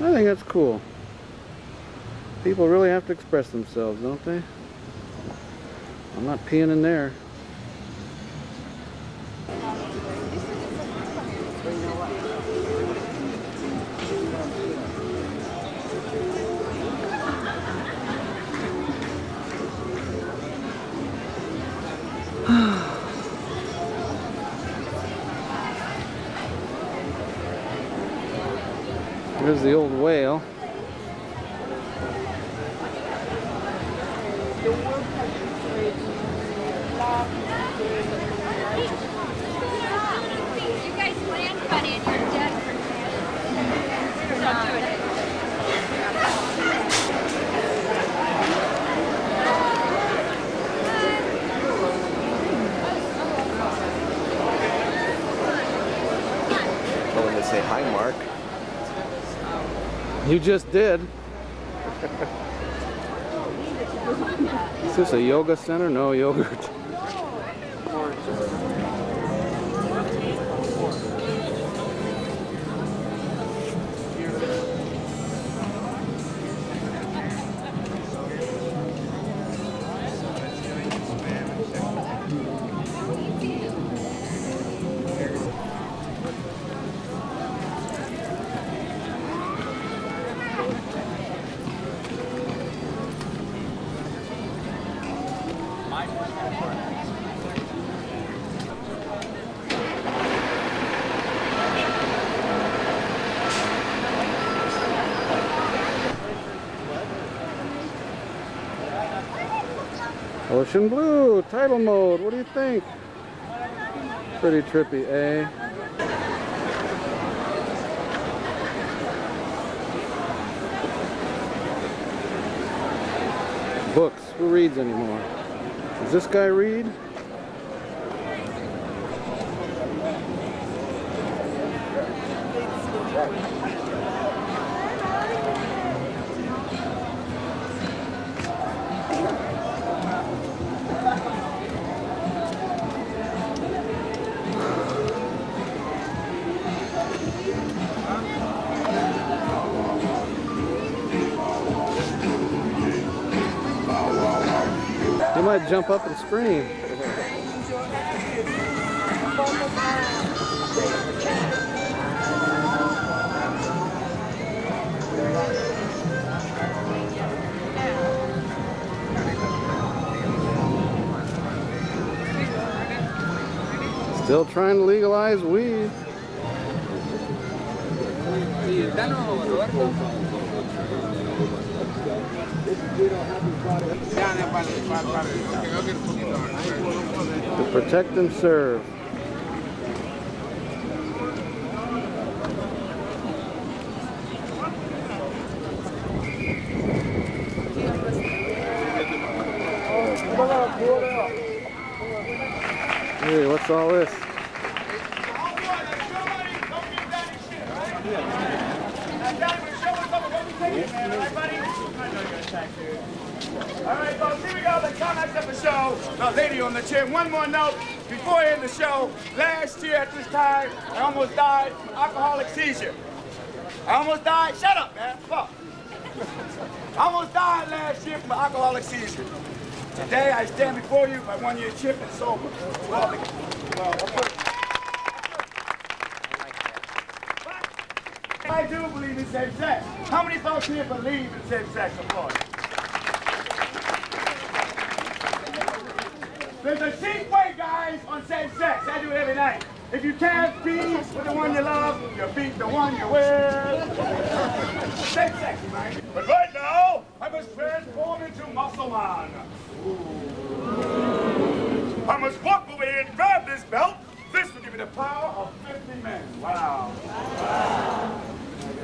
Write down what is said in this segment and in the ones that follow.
I think that's cool. People really have to express themselves, don't they? I'm not peeing in there. There's the old whale. You guys land funny and you're dead for Don't do it. Tell them to say hi, Mark. You just did. Is this a yoga center? No yogurt. Ocean blue, tidal mode. What do you think? Pretty trippy, eh? Books. Who reads anymore? Does this guy read? Might jump up and scream. Still trying to legalize weed. To protect and serve. Hey, what's all this? All right, folks, here we go. The climax of the show. The lady on the chair, one more note. Before I end the show, last year at this time, I almost died from alcoholic seizure. I almost died. Shut up, man. Fuck. I almost died last year from alcoholic seizure. Today, I stand before you, my one-year chip and sober. Well, well, of course. But I do believe in same sex. How many folks here believe in same sex employment? There's a cheap way, guys, on same sex. I do it every night. If you can't be with the one you love, you beat the one you with. Same sex, man. But right now, I must transform into muscle man. I must walk away and grab this belt. This will give me the power of 50 men. Wow.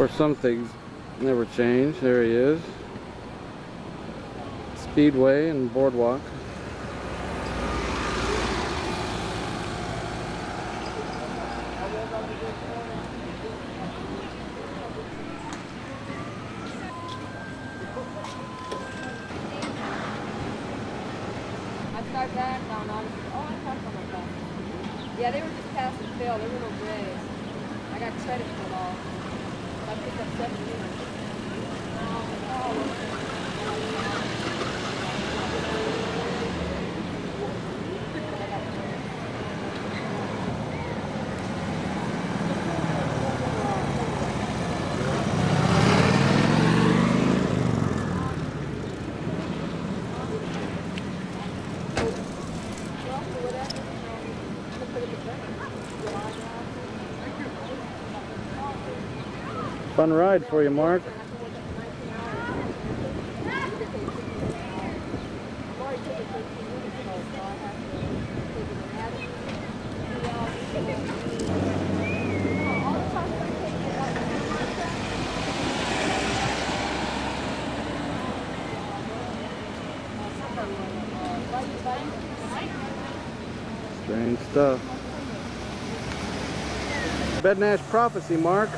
course, some things Never change. There he is. Speedway and boardwalk. Oh. Yeah, they were just pass and fail. They were little grays. I got credit for it all. I picked Fun ride for you, Mark. Strange stuff. Bednash prophecy, Mark.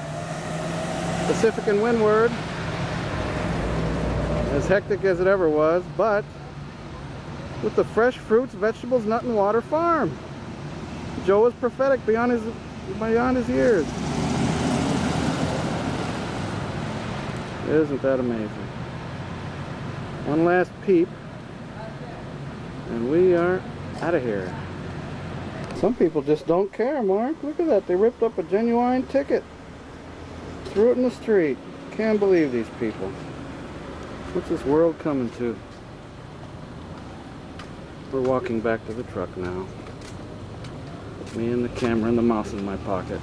Pacific and Windward. As hectic as it ever was, but with the fresh fruits, vegetables, nut, and water farm. Joe was prophetic beyond his beyond his years. Isn't that amazing? One last peep, and we are out of here. Some people just don't care, Mark. Look at that. They ripped up a genuine ticket. Threw it in the street. Can't believe these people. What's this world coming to? We're walking back to the truck now. Me and the camera and the mouse in my pocket.